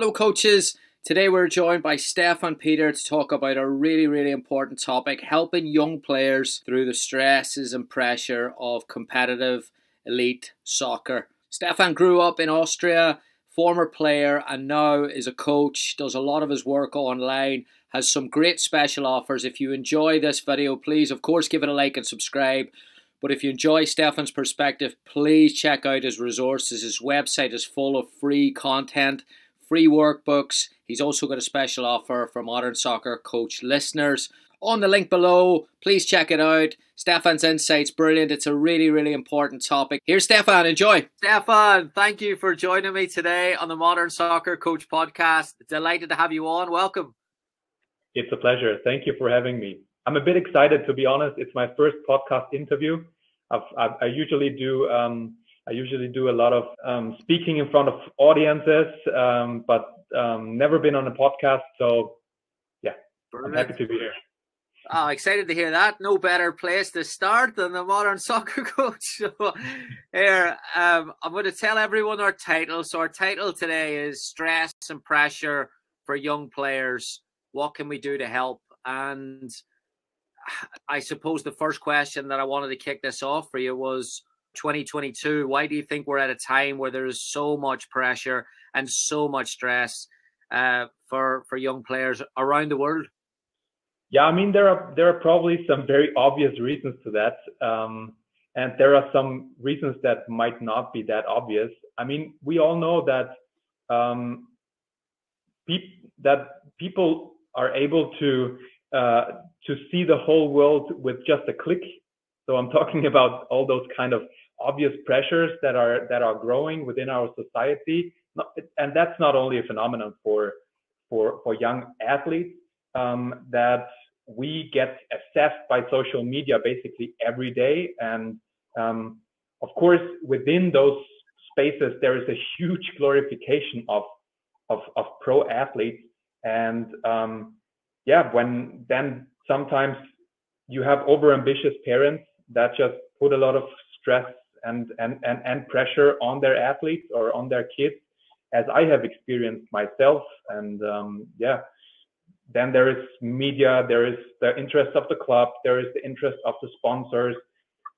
Hello, coaches. Today we're joined by Stefan Peter to talk about a really, really important topic helping young players through the stresses and pressure of competitive elite soccer. Stefan grew up in Austria, former player, and now is a coach, does a lot of his work online, has some great special offers. If you enjoy this video, please, of course, give it a like and subscribe. But if you enjoy Stefan's perspective, please check out his resources. His website is full of free content free workbooks. He's also got a special offer for Modern Soccer Coach listeners. On the link below, please check it out. Stefan's insights brilliant. It's a really, really important topic. Here's Stefan. Enjoy. Stefan, thank you for joining me today on the Modern Soccer Coach podcast. Delighted to have you on. Welcome. It's a pleasure. Thank you for having me. I'm a bit excited, to be honest. It's my first podcast interview. I've, I've, i usually do um, I usually do a lot of um, speaking in front of audiences, um, but um, never been on a podcast. So, yeah, I'm happy to be here. Oh, excited to hear that. No better place to start than the modern soccer coach. So, here, um, I'm going to tell everyone our title. So, our title today is Stress and Pressure for Young Players. What can we do to help? And I suppose the first question that I wanted to kick this off for you was 2022 why do you think we're at a time where there's so much pressure and so much stress uh, for for young players around the world? Yeah i mean there are there are probably some very obvious reasons to that um, and there are some reasons that might not be that obvious. I mean we all know that um, pe- that people are able to uh, to see the whole world with just a click. So I'm talking about all those kind of obvious pressures that are that are growing within our society, and that's not only a phenomenon for for for young athletes um, that we get assessed by social media basically every day, and um, of course within those spaces there is a huge glorification of of, of pro athletes, and um, yeah, when then sometimes you have overambitious parents that just put a lot of stress and, and, and, and pressure on their athletes or on their kids, as I have experienced myself. And um, yeah, then there is media, there is the interest of the club, there is the interest of the sponsors.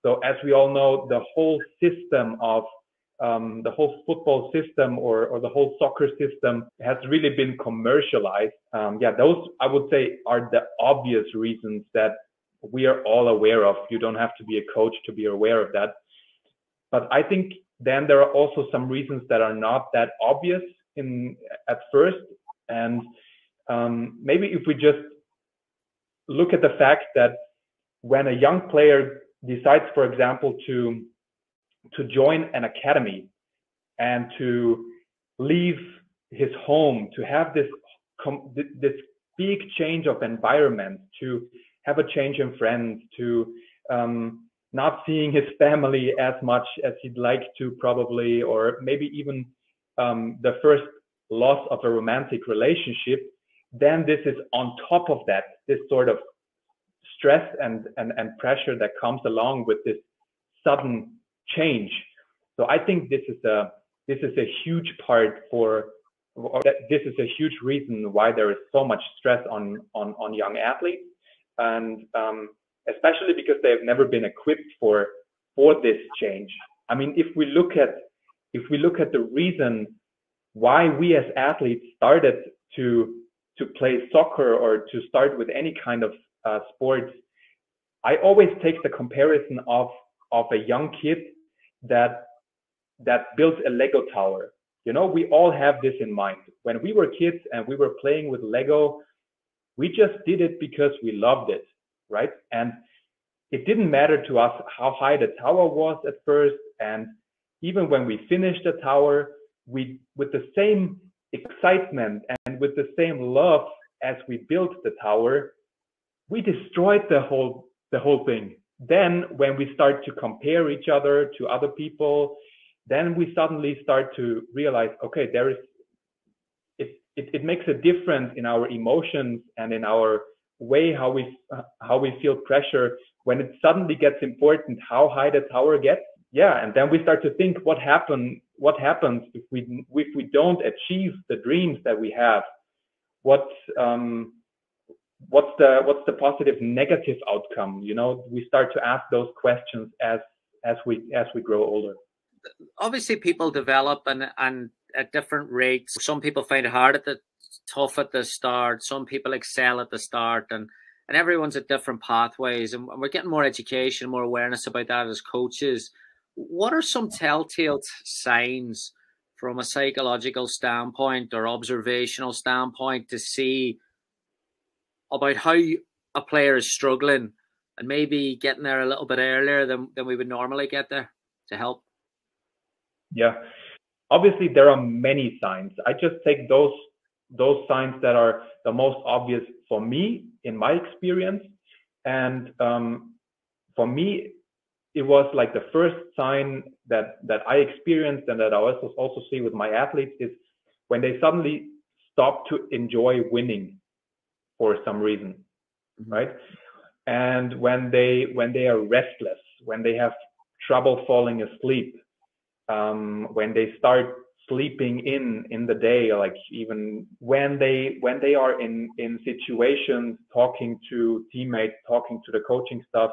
So as we all know, the whole system of um, the whole football system or, or the whole soccer system has really been commercialized. Um, yeah, those I would say are the obvious reasons that we are all aware of. You don't have to be a coach to be aware of that. But I think then there are also some reasons that are not that obvious in at first. And um, maybe if we just look at the fact that when a young player decides, for example, to to join an academy and to leave his home, to have this this big change of environment, to have a change in friends, to um, not seeing his family as much as he'd like to probably, or maybe even um, the first loss of a romantic relationship, then this is on top of that, this sort of stress and, and, and pressure that comes along with this sudden change. So I think this is a this is a huge part for this is a huge reason why there is so much stress on on, on young athletes and um, especially because they have never been equipped for for this change. I mean, if we look at if we look at the reason why we as athletes started to to play soccer or to start with any kind of uh, sports, I always take the comparison of of a young kid that that built a Lego tower. You know, we all have this in mind. When we were kids and we were playing with Lego, we just did it because we loved it, right? And it didn't matter to us how high the tower was at first. And even when we finished the tower, we, with the same excitement and with the same love as we built the tower, we destroyed the whole, the whole thing. Then when we start to compare each other to other people, then we suddenly start to realize, okay, there is, it, it, it makes a difference in our emotions and in our way how we how we feel pressure when it suddenly gets important how high the tower gets yeah, and then we start to think what happen what happens if we if we don't achieve the dreams that we have. What um, what's the what's the positive negative outcome? You know, we start to ask those questions as as we as we grow older. Obviously, people develop and and at different rates. Some people find it hard at the tough at the start. Some people excel at the start, and and everyone's at different pathways. And we're getting more education, more awareness about that as coaches. What are some telltale signs from a psychological standpoint or observational standpoint to see about how a player is struggling and maybe getting there a little bit earlier than, than we would normally get there to help? Yeah. Obviously, there are many signs. I just take those those signs that are the most obvious for me in my experience. And um, for me, it was like the first sign that that I experienced and that I also also see with my athletes is when they suddenly stop to enjoy winning for some reason, mm-hmm. right? And when they when they are restless, when they have trouble falling asleep, um, when they start sleeping in in the day like even when they when they are in in situations talking to teammates talking to the coaching staff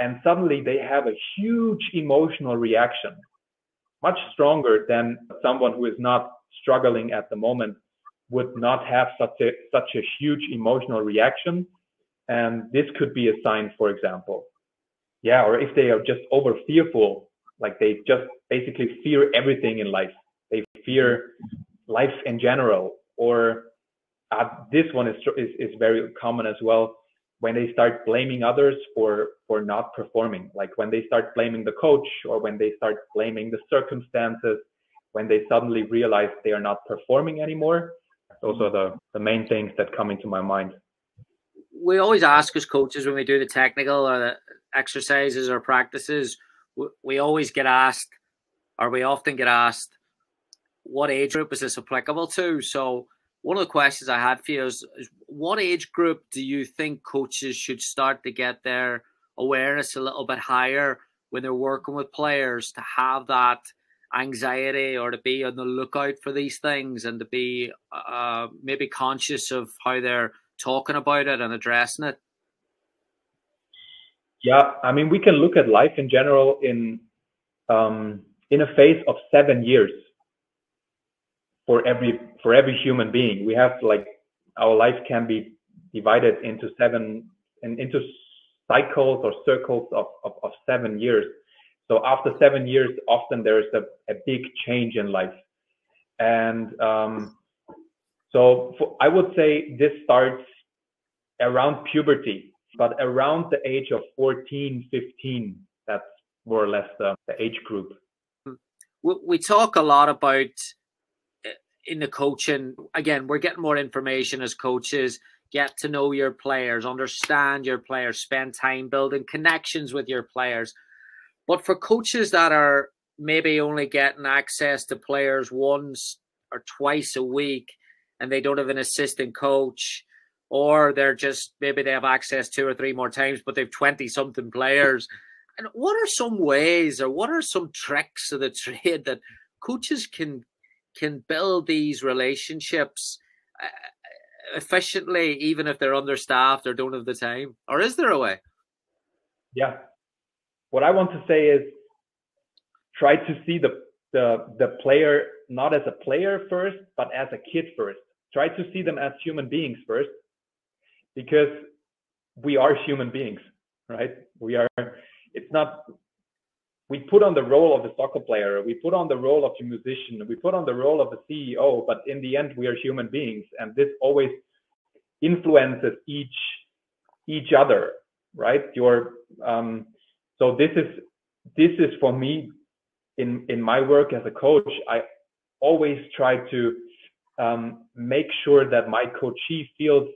and suddenly they have a huge emotional reaction much stronger than someone who is not struggling at the moment would not have such a such a huge emotional reaction. And this could be a sign for example. Yeah or if they are just over fearful like they just basically fear everything in life they fear life in general or uh, this one is, is is very common as well. When they start blaming others for for not performing like when they start blaming the coach or when they start blaming the circumstances when they suddenly realize they are not performing anymore those are the the main things that come into my mind. We always ask as coaches when we do the technical or the exercises or practices we always get asked or we often get asked what age group is this applicable to? So one of the questions I had for you is, is, what age group do you think coaches should start to get their awareness a little bit higher when they're working with players to have that anxiety or to be on the lookout for these things and to be uh, maybe conscious of how they're talking about it and addressing it? Yeah, I mean, we can look at life in general in um, in a phase of seven years for every for every human being. We have like our life can be divided into seven and into cycles or circles of, of, of seven years. So after seven years, often there's a, a big change in life. And um, so for, I would say this starts around puberty, but around the age of 14, 15, that's more or less the, the age group. We talk a lot about in the coaching, again, we're getting more information as coaches. Get to know your players, understand your players, spend time building connections with your players. But for coaches that are maybe only getting access to players once or twice a week and they don't have an assistant coach, or they're just maybe they have access two or three more times, but they've 20 something players. And what are some ways or what are some tricks of the trade that coaches can can build these relationships uh, efficiently, even if they're understaffed or don't have the time? Or is there a way? Yeah. What I want to say is try to see the, the, the player not as a player first, but as a kid first. Try to see them as human beings first, because we are human beings, right? We are, it's not we put on the role of a soccer player, we put on the role of a musician, we put on the role of a CEO, but in the end, we are human beings, and this always influences each each other, right? Your um, so this is this is for me in in my work as a coach. I always try to um, make sure that my coachee feels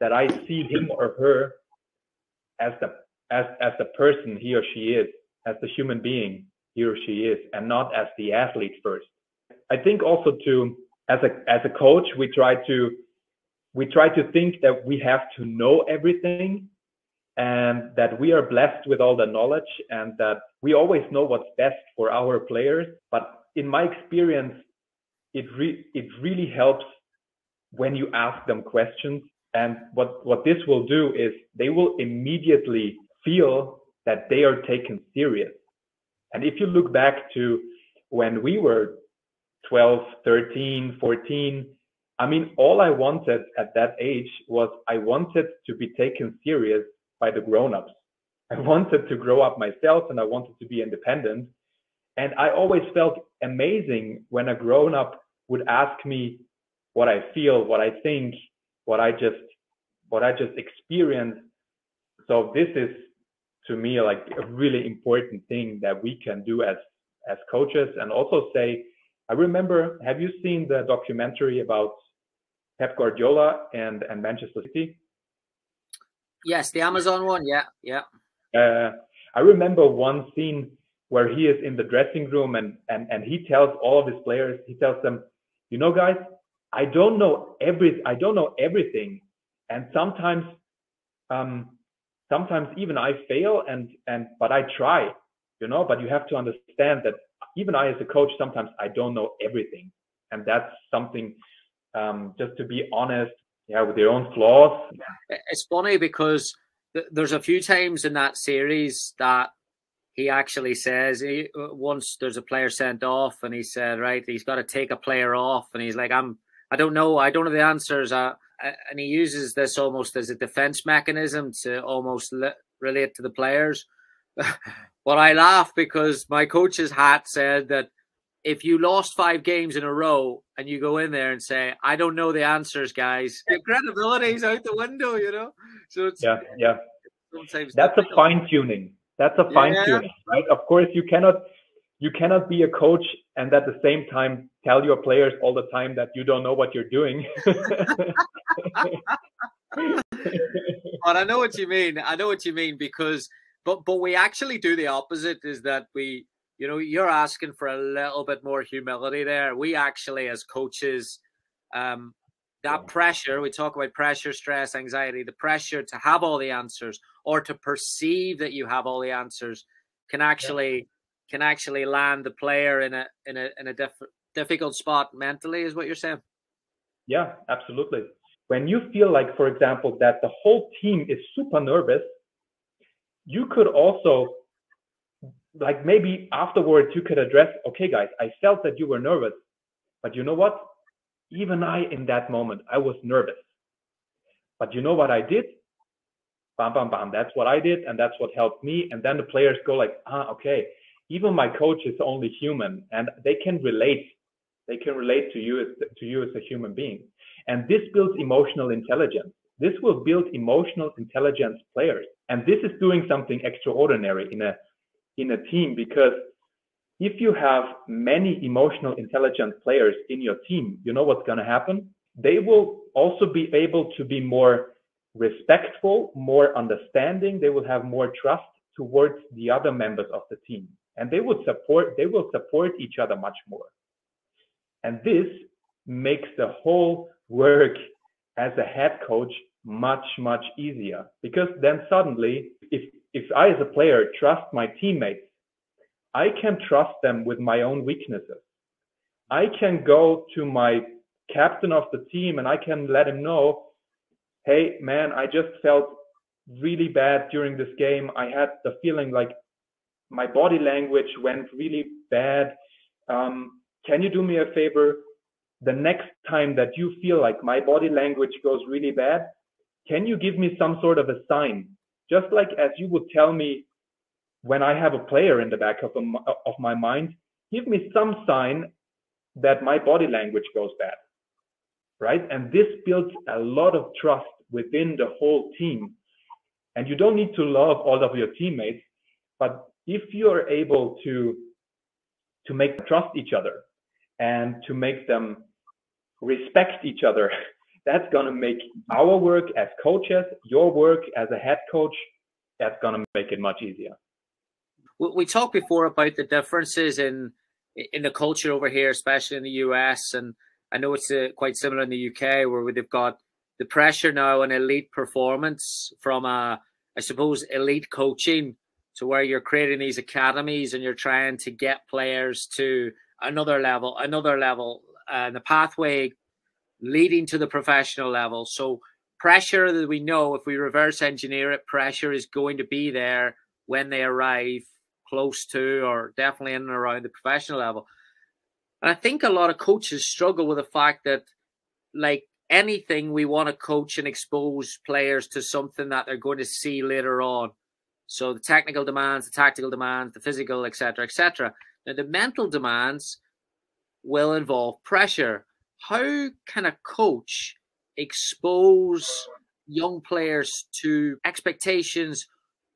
that I see him or her as the as as the person he or she is as the human being he or she is and not as the athlete first. I think also to as a as a coach we try to we try to think that we have to know everything and that we are blessed with all the knowledge and that we always know what's best for our players. But in my experience, it re- it really helps when you ask them questions. And what, what this will do is they will immediately feel that they are taken serious. And if you look back to when we were 12, 13, 14, I mean, all I wanted at that age was I wanted to be taken serious by the grown-ups. I wanted to grow up myself and I wanted to be independent. And I always felt amazing when a grown-up would ask me what I feel, what I think, what I just what I just experienced. So this is to me like a really important thing that we can do as as coaches and also say I remember have you seen the documentary about Pep Guardiola and and Manchester City? Yes, the Amazon one. Yeah, yeah. Uh, I remember one scene where he is in the dressing room and and and he tells all of his players, he tells them, you know, guys, I don't know every I don't know everything, and sometimes, um, sometimes even I fail and and but I try, you know. But you have to understand that even I as a coach sometimes I don't know everything, and that's something um, just to be honest, yeah, with your own flaws. It's funny because th- there's a few times in that series that he actually says he, uh, once there's a player sent off and he said right he's got to take a player off and he's like i'm i don't know i don't know the answers uh, and he uses this almost as a defense mechanism to almost li- relate to the players but i laugh because my coach's hat said that if you lost five games in a row and you go in there and say, I don't know the answers, guys, your credibility is out the window, you know? So it's yeah, yeah. Sometimes that's a fine tuning. That's a fine tuning, right? Of course you cannot you cannot be a coach and at the same time tell your players all the time that you don't know what you're doing. but I know what you mean. I know what you mean because but but we actually do the opposite is that we you know, you're asking for a little bit more humility there. We actually, as coaches, um, that pressure, we talk about pressure, stress, anxiety, the pressure to have all the answers or to perceive that you have all the answers can actually yeah. Can actually land the player in a in a in a diff- difficult spot mentally is what you're saying yeah absolutely when you feel like for example that the whole team is super nervous you could also like maybe afterwards you could address, okay, guys, I felt that you were nervous, but you know what? Even I, in that moment, I was nervous. But you know what I did? Bam, bam, bam. That's what I did, and that's what helped me. And then the players go like, ah, okay. Even my coach is only human, and they can relate. They can relate to you as to you as a human being, and this builds emotional intelligence. This will build emotional intelligence players, and this is doing something extraordinary in a in a team because if you have many emotional intelligent players in your team, you know what's going to happen? They will also be able to be more respectful, more understanding. They will have more trust towards the other members of the team and they will support, they will support each other much more. And this makes the whole work as a head coach much, much easier because then suddenly if if I, as a player, trust my teammates, I can trust them with my own weaknesses. I can go to my captain of the team and I can let him know, hey, man, I just felt really bad during this game. I had the feeling like my body language went really bad. Um, can you do me a favor? The next time that you feel like my body language goes really bad, can you give me some sort of a sign? just like as you would tell me when I have a player in the back of, a, of my mind, give me some sign that my body language goes bad, right? And this builds a lot of trust within the whole team. And you don't need to love all of your teammates, but if you are able to to make trust each other and to make them respect each other that's going to make our work as coaches, your work as a head coach, that's going to make it much easier. We talked before about the differences in in the culture over here, especially in the US, and I know it's uh, quite similar in the UK, where they've got the pressure now on elite performance from a I suppose, elite coaching to where you're creating these academies and you're trying to get players to another level, another level, and the pathway leading to the professional level. So pressure that we know if we reverse engineer it, pressure is going to be there when they arrive close to or definitely in and around the professional level. And I think a lot of coaches struggle with the fact that, like anything, we want to coach and expose players to something that they're going to see later on. So the technical demands, the tactical demands, the physical, etc., etc. Now the mental demands will involve pressure. How can a coach expose young players to expectations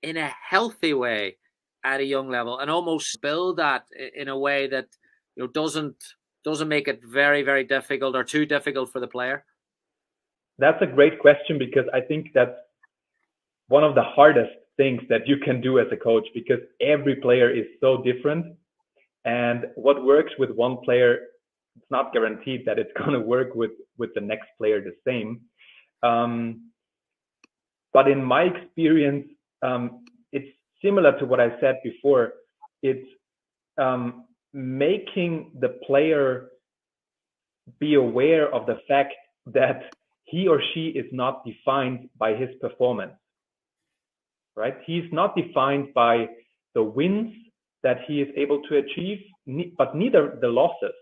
in a healthy way at a young level and almost build that in a way that you know doesn't doesn't make it very very difficult or too difficult for the player that's a great question because i think that's one of the hardest things that you can do as a coach because every player is so different. And what works with one player it's not guaranteed that it's going to work with with the next player the same. Um, but in my experience um, it's similar to what i said before. It's um, making the player be aware of the fact that he or she is not defined by his performance right? He's not defined by the wins that he is able to achieve but neither the losses.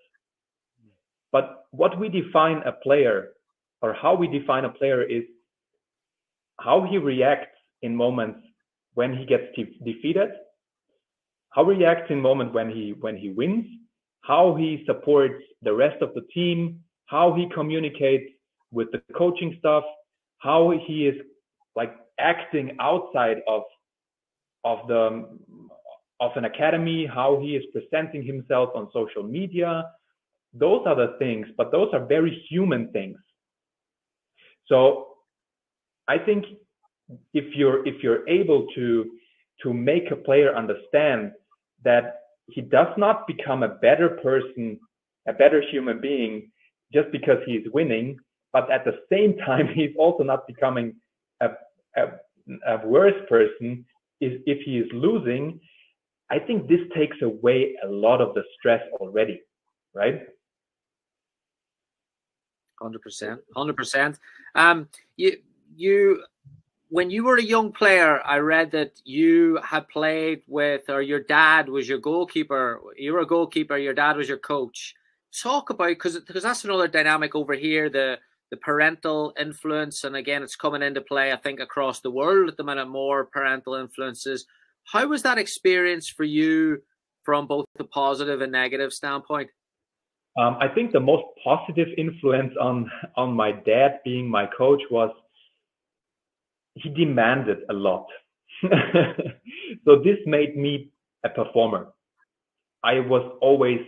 But what we define a player or how we define a player is how he reacts in moments when he gets de- defeated, how he reacts in moments when he when he wins, how he supports the rest of the team, how he communicates with the coaching staff, how he is like acting outside of of the of an academy, how he is presenting himself on social media, those are the things, but those are very human things. So I think if you're if you're able to to make a player understand that he does not become a better person, a better human being just because he's winning, but at the same time he's also not becoming a, a, a worse person is if he is losing. I think this takes away a lot of the stress already, right? Hundred percent, hundred percent. Um, you you when you were a young player, I read that you had played with, or your dad was your goalkeeper. You were a goalkeeper. Your dad was your coach. Talk about because because that's another dynamic over here. The the parental influence, and again, it's coming into play. I think across the world at the minute, more parental influences. How was that experience for you, from both the positive and negative standpoint? Um, I think the most positive influence on on my dad being my coach was he demanded a lot. so this made me a performer. I was always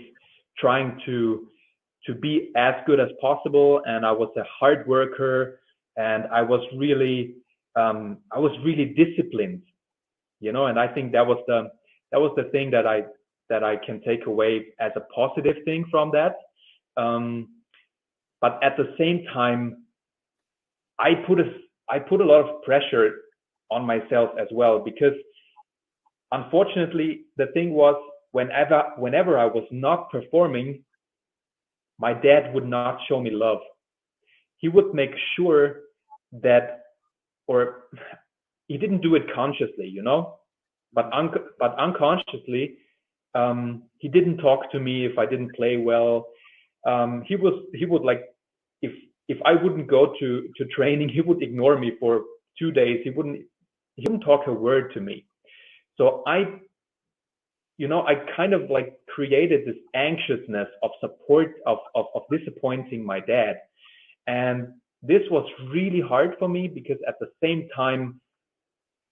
trying to to be as good as possible, and I was a hard worker, and I was really um, I was really disciplined, you know. And I think that was the that was the thing that I that I can take away as a positive thing from that. Um, but at the same time, I put a I put a lot of pressure on myself as well because unfortunately the thing was whenever whenever I was not performing, my dad would not show me love. He would make sure that, or he didn't do it consciously, you know, but un- but unconsciously um, he didn't talk to me if I didn't play well. Um, he was he would like if if I wouldn't go to to training, he would ignore me for two days. He wouldn't he wouldn't talk a word to me. So I, you know, I kind of like created this anxiousness of support of of, of disappointing my dad, and this was really hard for me because at the same time,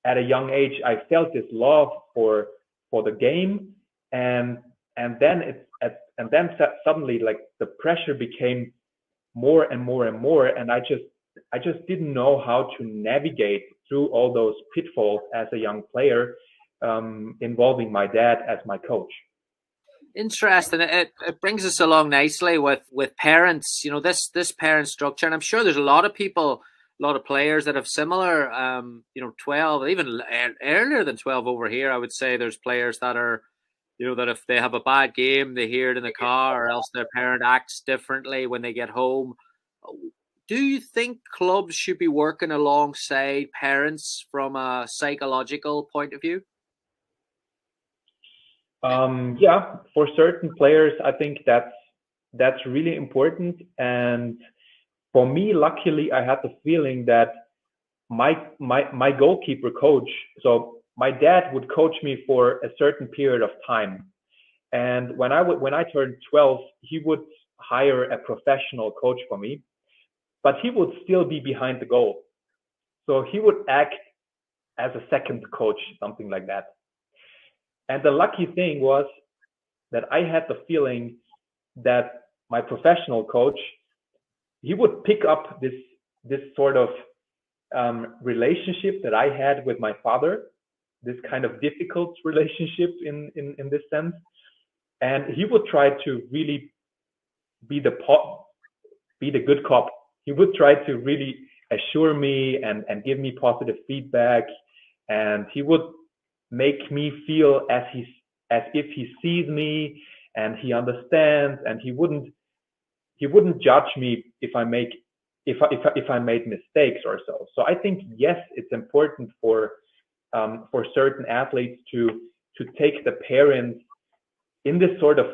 at a young age, I felt this love for for the game. And and then it's and then suddenly like the pressure became more and more and more. And i just i just didn't know how to navigate through all those pitfalls as a young player um, involving my dad as my coach interesting it, it brings us along nicely with with parents you know this this parent structure and i'm sure there's a lot of people a lot of players that have similar, um, you know, 12, even earlier than 12 over here. I would say there's players that are, you know, that if they have a bad game, they hear it in the car, or else their parent acts differently when they get home. Do you think clubs should be working alongside parents from a psychological point of view? Um, yeah, for certain players, I think that's that's really important. And for me, luckily, I had the feeling that my my my goalkeeper coach. So my dad would coach me for a certain period of time, and when I would when I turned 12, he would hire a professional coach for me, but he would still be behind the goal. So he would act as a second coach, something like that. And the lucky thing was that I had the feeling that my professional coach he would pick up this this sort of um, relationship that I had with my father, this kind of difficult relationship in in in this sense, and he would try to really be the pop, be the good cop. He would try to really assure me and and give me positive feedback, and he would make me feel as he as if he sees me and he understands and he wouldn't he wouldn't judge me if I make if I, if I, if I made mistakes or so. So I think yes, it's important for um, for certain athletes to to take the parents in this sort of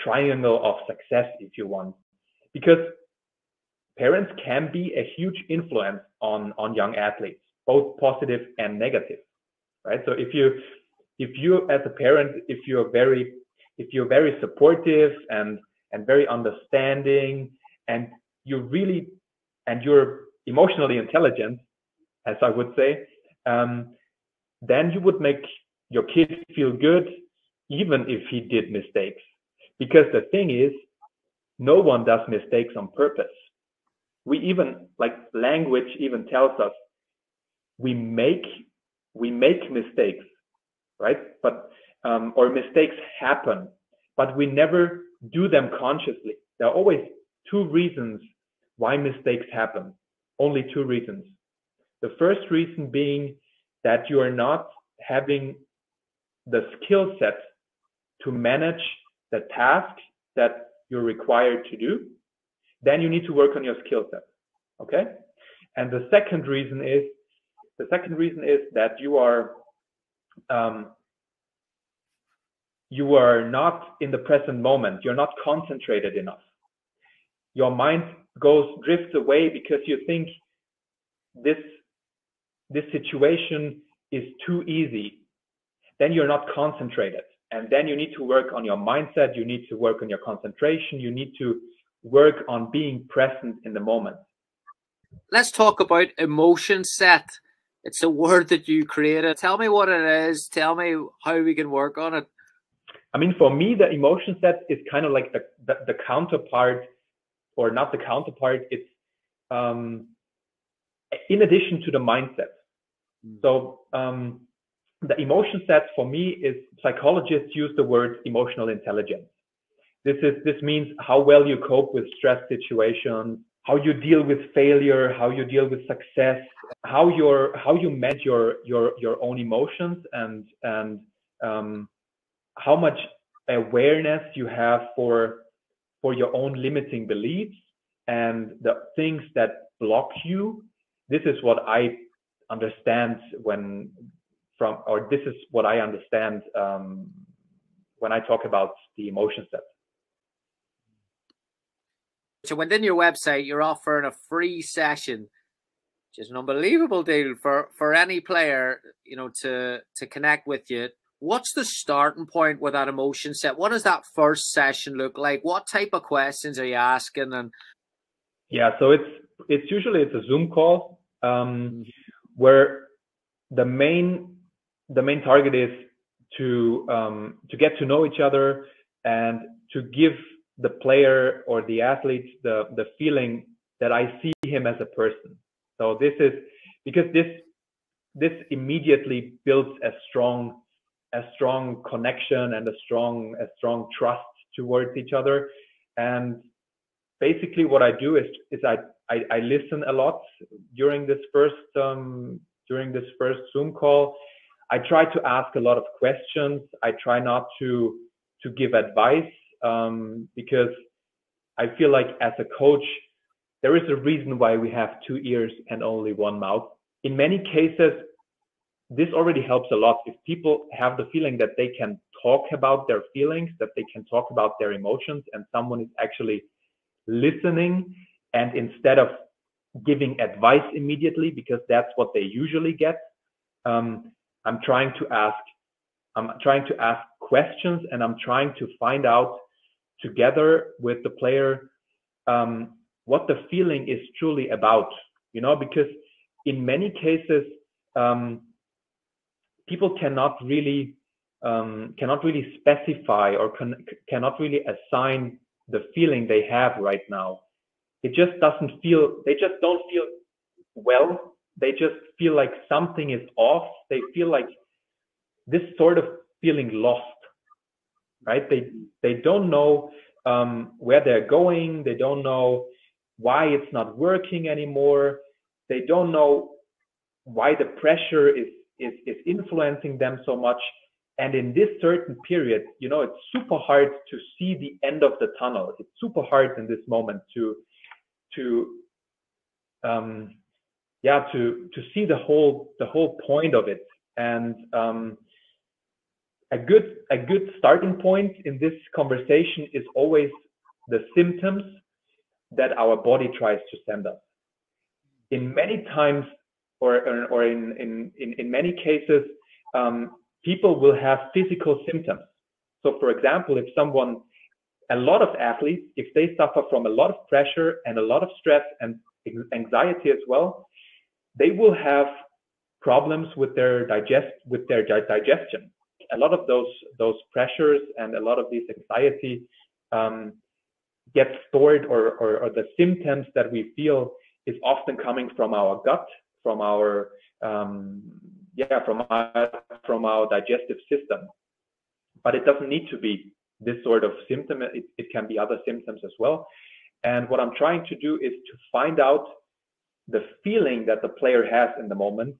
triangle of success, if you want, because parents can be a huge influence on on young athletes, both positive and negative, right? So if you if you as a parent, if you're very if you're very supportive and and very understanding and you really and you're emotionally intelligent as i would say um, then you would make your kid feel good even if he did mistakes because the thing is no one does mistakes on purpose we even like language even tells us we make we make mistakes right but um, or mistakes happen but we never do them consciously. There are always two reasons why mistakes happen. Only two reasons. The first reason being that you are not having the skill set to manage the task that you're required to do. Then you need to work on your skill set. Okay. And the second reason is the second reason is that you are um, you are not in the present moment. You're not concentrated enough. Your mind goes drifts away because you think this this situation is too easy. Then you're not concentrated. And then you need to work on your mindset. You need to work on your concentration. You need to work on being present in the moment. Let's talk about emotion set. It's a word that you created. Tell me what it is. Tell me how we can work on it. I mean, for me, the emotion set is kind of like the, the, the counterpart, or not the counterpart. It's um, in addition to the mindset. Mm. So um, the emotion set for me is psychologists use the word emotional intelligence. This is this means how well you cope with stress situations, how you deal with failure, how you deal with success, how your how you manage your your your own emotions and and um, how much awareness you have for for your own limiting beliefs and the things that block you. This is what i understand when from or this is what i understand um, when i talk about the emotion set so within your website you're offering a free session which is an unbelievable deal for for any player you know to to connect with you what's the starting point with that emotion set? What does that first session look like? What type of questions are you asking? And yeah, so it's it's usually it's a Zoom call um, mm-hmm. where the main the main target is to um, to get to know each other and to give the player or the athlete the the feeling that I see him as a person. So this is because this this immediately builds a strong a strong connection and a strong a strong trust towards each other and basically what i do is is i I, I listen a lot during this first um, during this first Zoom call. I try to ask a lot of questions. I try not to to give advice um, because I feel like as a coach, there is a reason why we have two ears and only one mouth. In many cases, this already helps a lot. If people have the feeling that they can talk about their feelings, that they can talk about their emotions, and someone is actually listening, and instead of giving advice immediately, because that's what they usually get, um, I'm trying to ask, I'm trying to ask questions, and I'm trying to find out together with the player um, what the feeling is truly about. You know, because in many cases, um, people cannot really um, cannot really specify or can, cannot really assign the feeling they have right now. It just doesn't feel. They just don't feel well. They just feel like something is off. They feel like this sort of feeling lost, right? They they don't know um, where they're going. They don't know why it's not working anymore. They don't know why the pressure is is, is influencing them so much. And in this certain period, you know, it's super hard to see the end of the tunnel. It's super hard in this moment to, to, um, yeah, to to see the whole the whole point of it. And um, a good a good starting point in this conversation is always the symptoms that our body tries to send us. In many times, or, or in, in, in, in many cases, um, people will have physical symptoms. So, for example, if someone, a lot of athletes, if they suffer from a lot of pressure and a lot of stress and anxiety as well, they will have problems with their digest with their digestion. A lot of those those pressures and a lot of these anxiety um, get stored, or, or, or the symptoms that we feel is often coming from our gut from our um, yeah from our from our digestive system. But it doesn't need to be this sort of symptom. It, it can be other symptoms as well. And what I'm trying to do is to find out the feeling that the player has in the moment.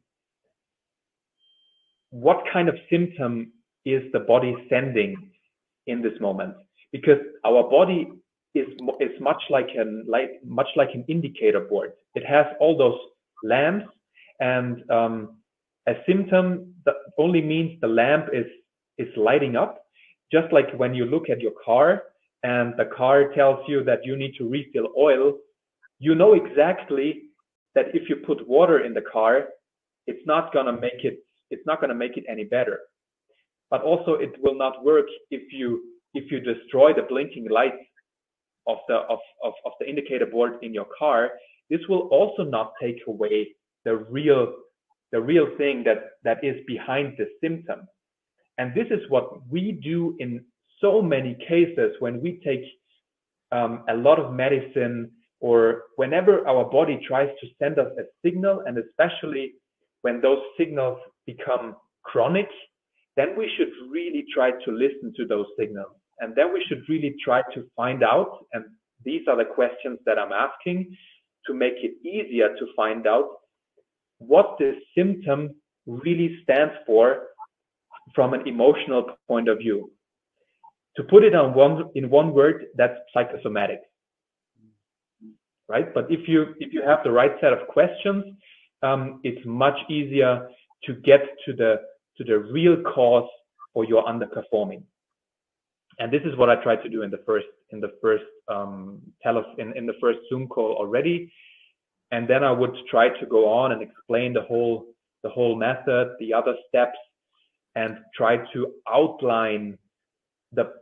What kind of symptom is the body sending in this moment? Because our body is is much like an like much like an indicator board. It has all those lamps and um, a symptom that only means the lamp is is lighting up just like when you look at your car and the car tells you that you need to refill oil you know exactly that if you put water in the car it's not going to make it it's not going to make it any better. But also it will not work if you if you destroy the blinking lights of the of, of, of the indicator board in your car. This will also not take away the real the real thing that that is behind the symptom. And this is what we do in so many cases when we take um, a lot of medicine or whenever our body tries to send us a signal and especially when those signals become chronic then we should really try to listen to those signals and then we should really try to find out and these are the questions that i'm asking to make it easier to find out what the symptom really stands for from an emotional point of view. To put it on one in one word, that's psychosomatic. Right? But if you if you have the right set of questions, um, it's much easier to get to the to the real cause for your underperforming. And this is what I tried to do in the first in the first um, tele in, in the first Zoom call already and then I would try to go on and explain the whole the whole method, the other steps, and try to outline the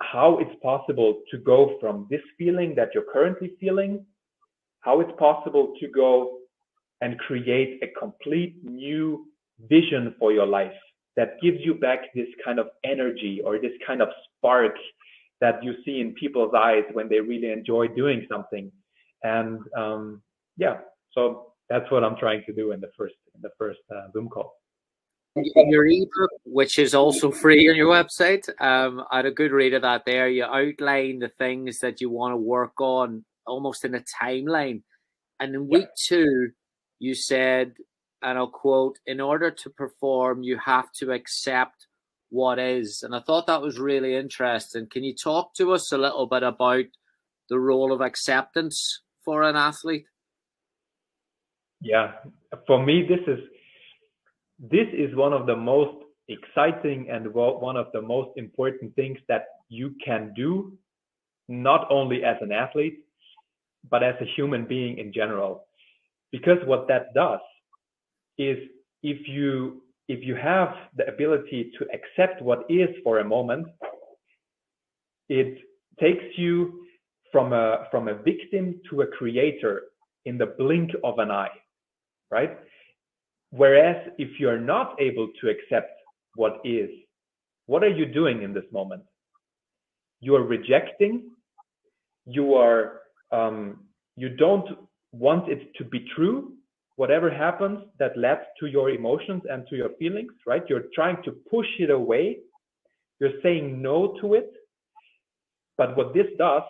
how it's possible to go from this feeling that you're currently feeling, how it's possible to go and create a complete new vision for your life that gives you back this kind of energy or this kind of spark that you see in people's eyes when they really enjoy doing something. And um, yeah, so that's what I'm trying to do in the first in the first uh, Zoom call. Your ebook, which is also free on your website, um, I had a good read of that. There, you outline the things that you want to work on, almost in a timeline. And in week yeah. two, you said, and I'll quote, in order to perform, you have to accept what is. And I thought that was really interesting. Can you talk to us a little bit about the role of acceptance for an athlete? Yeah, for me, this is this is one of the most exciting and one of the most important things that you can do, not only as an athlete, but as a human being in general. Because what that does is if you if you have the ability to accept what is for a moment, it takes you from a from a victim to a creator in the blink of an eye, right? Whereas if you're not able to accept what is, what are you doing in this moment? You are rejecting. You are um, you don't want it to be true whatever happens that led to your emotions and to your feelings, right? You're trying to push it away. You're saying no to it. But what this does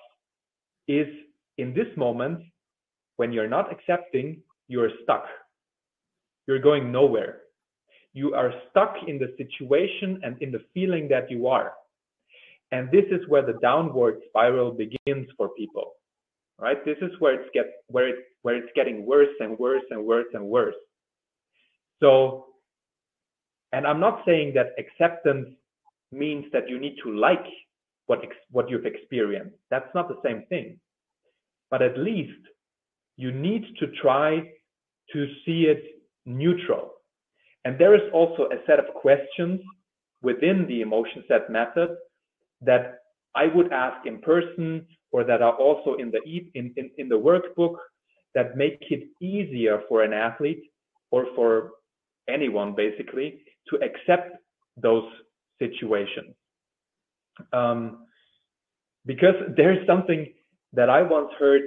is in this moment, when you're not accepting, you're stuck. You're going nowhere. You are stuck in the situation and in the feeling that you are. And this is where the downward spiral begins for people right? This is where it's get where it where it's getting worse and worse and worse and worse. So, and I'm not saying that acceptance means that you need to like what ex, what you've experienced. That's not the same thing. But at least you need to try to see it neutral. And there is also a set of questions within the emotion set method that I would ask in person or that are also in the in, in, in the workbook that make it easier for an athlete or for anyone basically to accept those situations. Um, because there's something that I once heard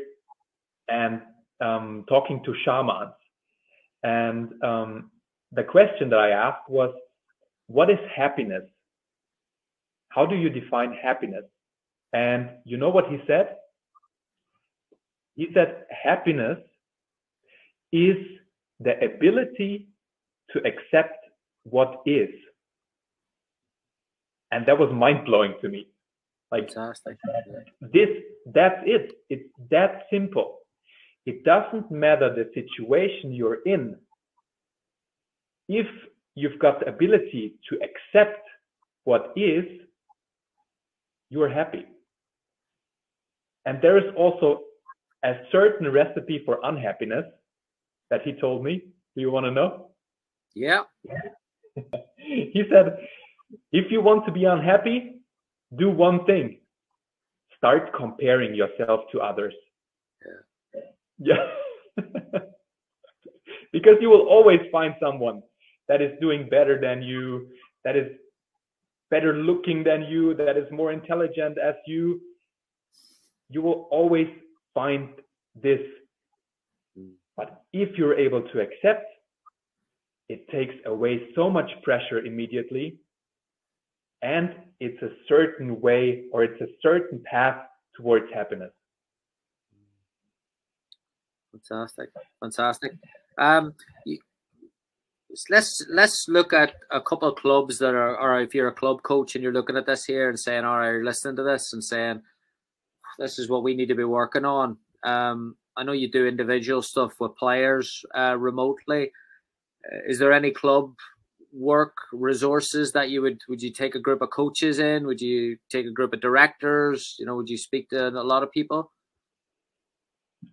and um, talking to shamans, and um, the question that I asked was, "What is happiness? How do you define happiness?" And you know what he said? He said, happiness is the ability to accept what is. And that was mind blowing to me. Like Fantastic. this, that's it. It's that simple. It doesn't matter the situation you're in. If you've got the ability to accept what is, you are happy. And there is also a certain recipe for unhappiness that he told me. Do you want to know? Yeah. he said, if you want to be unhappy, do one thing start comparing yourself to others. Yeah. Yeah. because you will always find someone that is doing better than you, that is better looking than you, that is more intelligent as you, you will always find this. But if you're able to accept, it takes away so much pressure immediately. And it's a certain way or it's a certain path towards happiness. Fantastic. Fantastic. Um, let's let's look at a couple clubs that are, or if you're a club coach and you're looking at this here and saying, all right, you're listening to this and saying, this is what we need to be working on. Um, I know you do individual stuff with players uh, remotely. Uh, is there any club work resources that you would would you take a group of coaches in? Would you take a group of directors? You know, would you speak to a lot of people?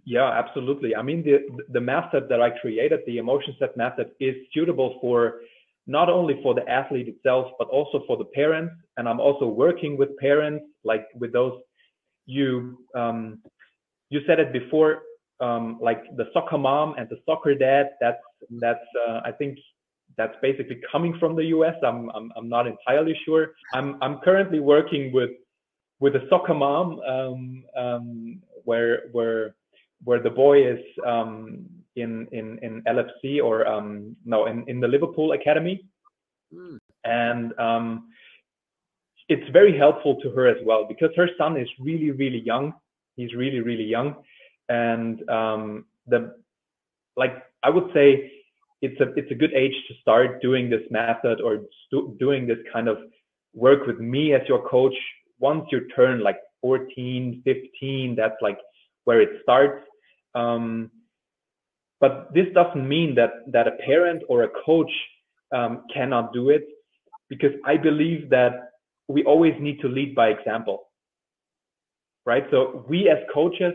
Yeah, absolutely. I mean, the the method that I created, the emotion set method, is suitable for not only for the athlete itself, but also for the parents. And I'm also working with parents, like with those you um, you said it before, um, like the soccer mom and the soccer dad. That's that's uh, I think that's basically coming from the US. I'm I'm, I'm not entirely sure. I'm I'm currently working with with a soccer mom um, um, where where where the boy is um, in in in LFC or um, no in in the Liverpool Academy, mm. and um, it's very helpful to her as well because her son is really really young. He's really really young. And um, the like I would say it's a it's a good age to start doing this method or doing this kind of work with me as your coach. Once you turn like 14 15 that's like where it starts. Um, but this doesn't mean that that a parent or a coach um, cannot do it because i believe that we always need to lead by example right so we as coaches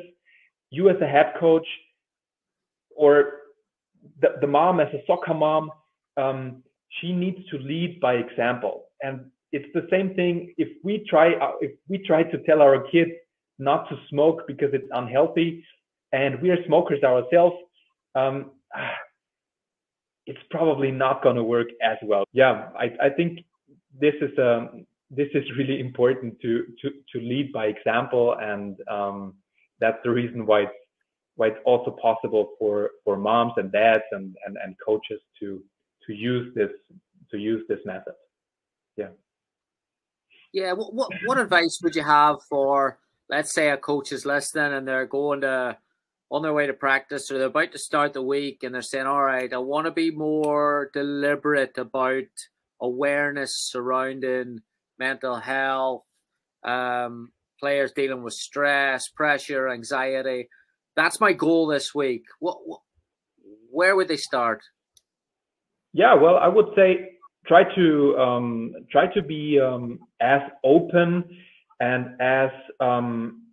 you as a head coach or the, the mom as a soccer mom, um, she needs to lead by example. And it's the same thing if we try uh, if we try to tell our kids not to smoke because it's unhealthy, and we are smokers ourselves. Um, it's probably not going to work as well. Yeah, I, I think this is um, this is really important to to to lead by example, and um, that's the reason why it's why it's also possible for for moms and dads and and, and coaches to to use this to use this method. Yeah. Yeah what, what what advice would you have for let's say a coach is listening and they're going to on their way to practice or they're about to start the week and they're saying all right i want to be more deliberate about awareness surrounding mental health um, players dealing with stress pressure anxiety that's my goal this week. What, what where would they start? Yeah, well, I would say try to um, try to be um, as open and as um,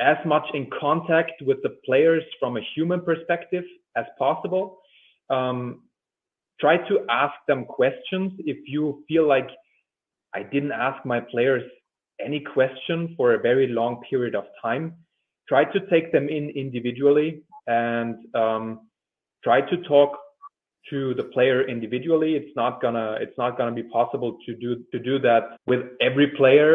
as much in contact with the players from a human perspective as possible. Um, try to ask them questions if you feel like I didn't ask my players any question for a very long period of time try to take them in individually and um, try to talk to the player individually. It's not gonna it's not gonna be possible to do to do that with every player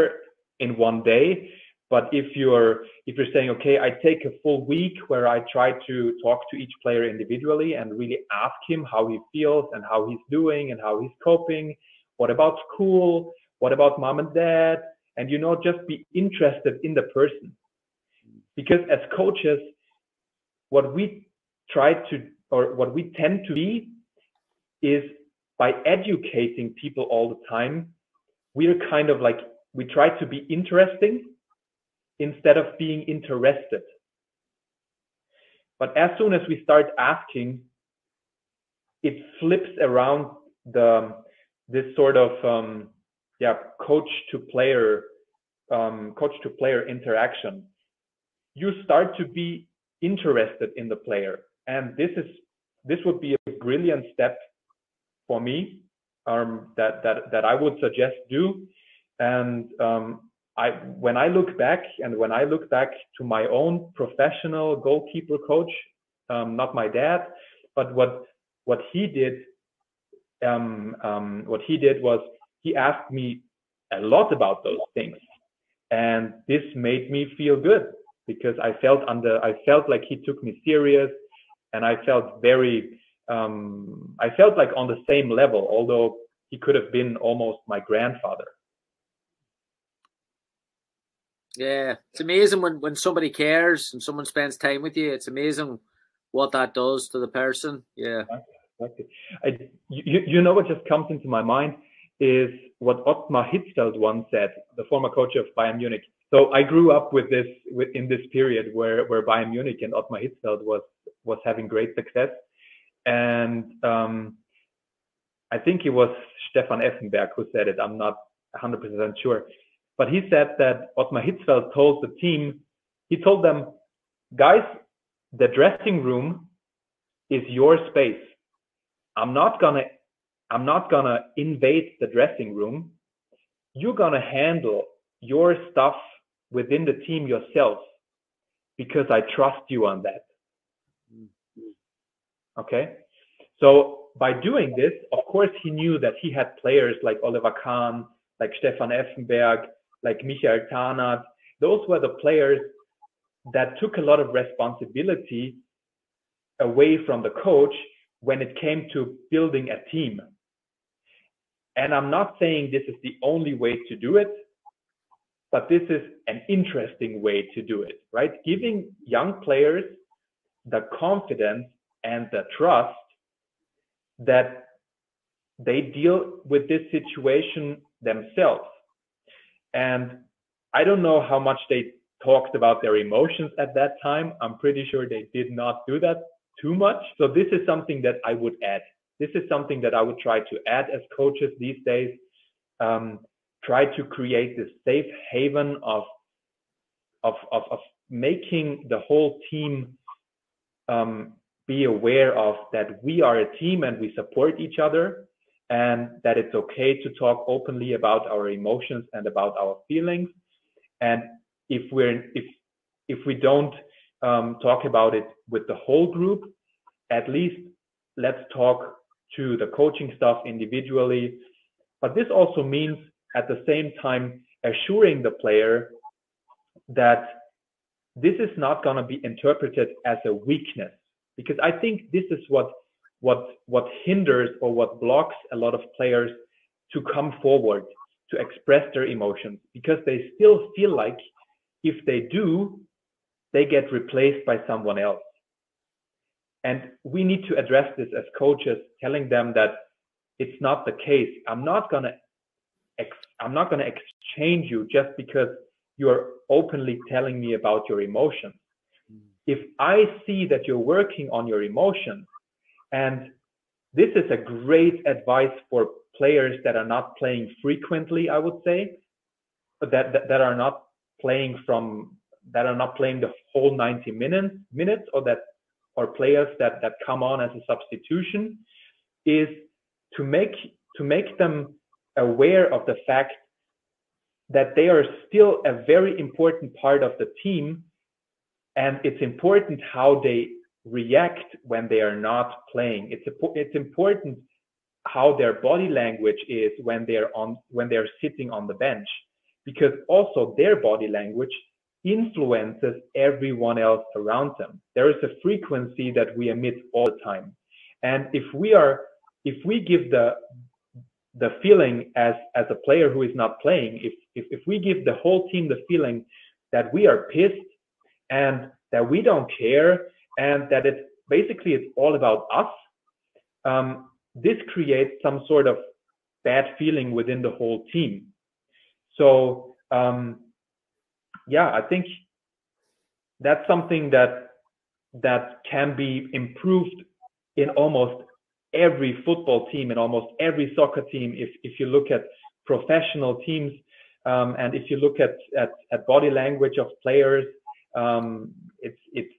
in one day. But if you're if you're saying, okay, I take a full week where I try to talk to each player individually and really ask him how he feels and how he's doing and how he's coping. What about school? What about mom and dad? And you know, just be interested in the person because as coaches, what we try to, or what we tend to be, is by educating people all the time, we're kind of like, we try to be interesting instead of being interested. But as soon as we start asking, it flips around the this sort of um, yeah coach to player um, coach to player interaction you start to be interested in the player. And this is this would be a brilliant step for me um, that that that I would suggest do. And um, I when I look back and when I look back to my own professional goalkeeper coach, um, not my dad, but what what he did um, um, what he did was he asked me a lot about those things, and this made me feel good because I felt under I felt like he took me serious and I felt very um, I felt like on the same level, although he could have been almost my grandfather. Yeah, it's amazing when, when somebody cares and someone spends time with you. It's amazing what that does to the person. Yeah. Exactly. I, you, you know what just comes into my mind is what Ottmar Hitzfeld once said, the former coach of Bayern Munich so I grew up with this in this period where where Bayern Munich and Ottmar Hitzfeld was was having great success, and um, I think it was Stefan Effenberg who said it. I'm not 100% sure, but he said that Ottmar Hitzfeld told the team, he told them, guys, the dressing room is your space. I'm not gonna I'm not gonna invade the dressing room. You're gonna handle your stuff within the team yourself because I trust you on that. Mm-hmm. Okay. So by doing this, of course, he knew that he had players like Oliver Kahn, like Stefan Effenberg, like Michael Tarnat. Those were the players that took a lot of responsibility away from the coach when it came to building a team. And I'm not saying this is the only way to do it but this is an interesting way to do it, right? Giving young players the confidence and the trust that they deal with this situation themselves. And I don't know how much they talked about their emotions at that time. I'm pretty sure they did not do that too much. So this is something that I would add. This is something that I would try to add as coaches these days. Um, try to create this safe haven of, of, of, of making the whole team um, be aware of that we are a team and we support each other and that it's okay to talk openly about our emotions and about our feelings and if we're if if we don't um, talk about it with the whole group at least let's talk to the coaching staff individually. But this also means at the same time assuring the player that this is not going to be interpreted as a weakness. Because I think this is what what what hinders or what blocks a lot of players to come forward to express their emotions. Because they still feel like if they do they get replaced by someone else and we need to address this as coaches telling them that it's not the case. I'm not going to ex- i'm not going to exchange you just because you're openly telling me about your emotions. Mm. If I see that you're working on your emotions, and this is a great advice for players that are not playing frequently, I would say, that, that, that are not playing from that are not playing the whole 90 minutes minutes or that or players that that come on as a substitution is to make to make them aware of the fact that they are still a very important part of the team and it's important how they react when they are not playing. It's it's important how their body language is when they're on when they're sitting on the bench, because also their body language influences everyone else around them. There is a frequency that we emit all the time, and if we are if we give the the feeling as as a player who is not playing, if if, if we give the whole team the feeling that we are pissed and that we don't care and that it's basically it's all about us um, this creates some sort of bad feeling within the whole team so um, yeah i think that's something that that can be improved in almost every football team and almost every soccer team if if you look at professional teams um, and if you look at, at, at body language of players um, it's it's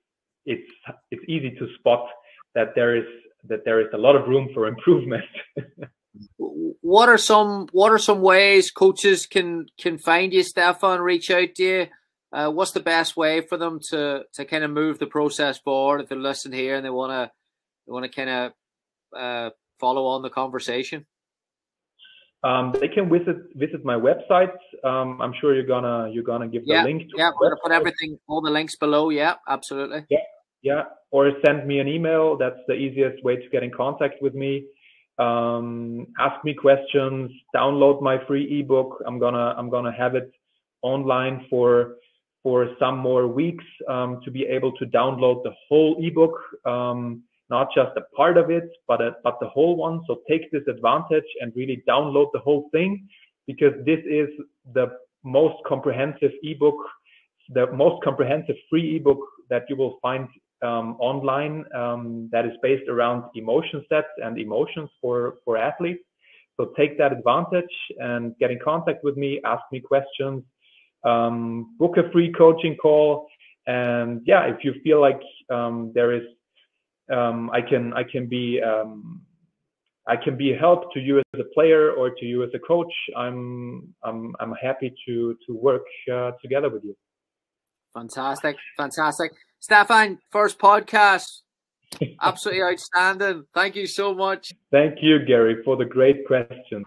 it's it's easy to spot that there is that there is a lot of room for improvement. what are some what are some ways coaches can can find you, Stefan? Reach out to you. Uh, what's the best way for them to to kind of move the process forward if they listen here and they want to they want to kind of uh, follow on the conversation? Um, they can visit visit my website. Um, I'm sure you're gonna you're gonna give yeah, the link. yeah, we're gonna put everything, all the links below. Yeah, absolutely. Yeah, yeah. Or send me an email. That's the easiest way to get in contact with me. Um, ask me questions. Download my free ebook. I'm gonna I'm gonna have it online for for some more weeks um, to be able to download the whole ebook. Um, not just a part of it, but a, but the whole one. So take this advantage and really download the whole thing because this is the most comprehensive ebook, the most comprehensive free ebook that you will find um, online um, that is based around emotion sets and emotions for, for athletes. So take that advantage and get in contact with me, ask me questions, um, book a free coaching call. And yeah, if you feel like um, there is um, I can I can be um, I can be a help to you as a player or to you as a coach. I'm I'm I'm happy to to work uh, together with you. Fantastic, fantastic, Stefan. First podcast, absolutely outstanding. Thank you so much. Thank you, Gary, for the great question.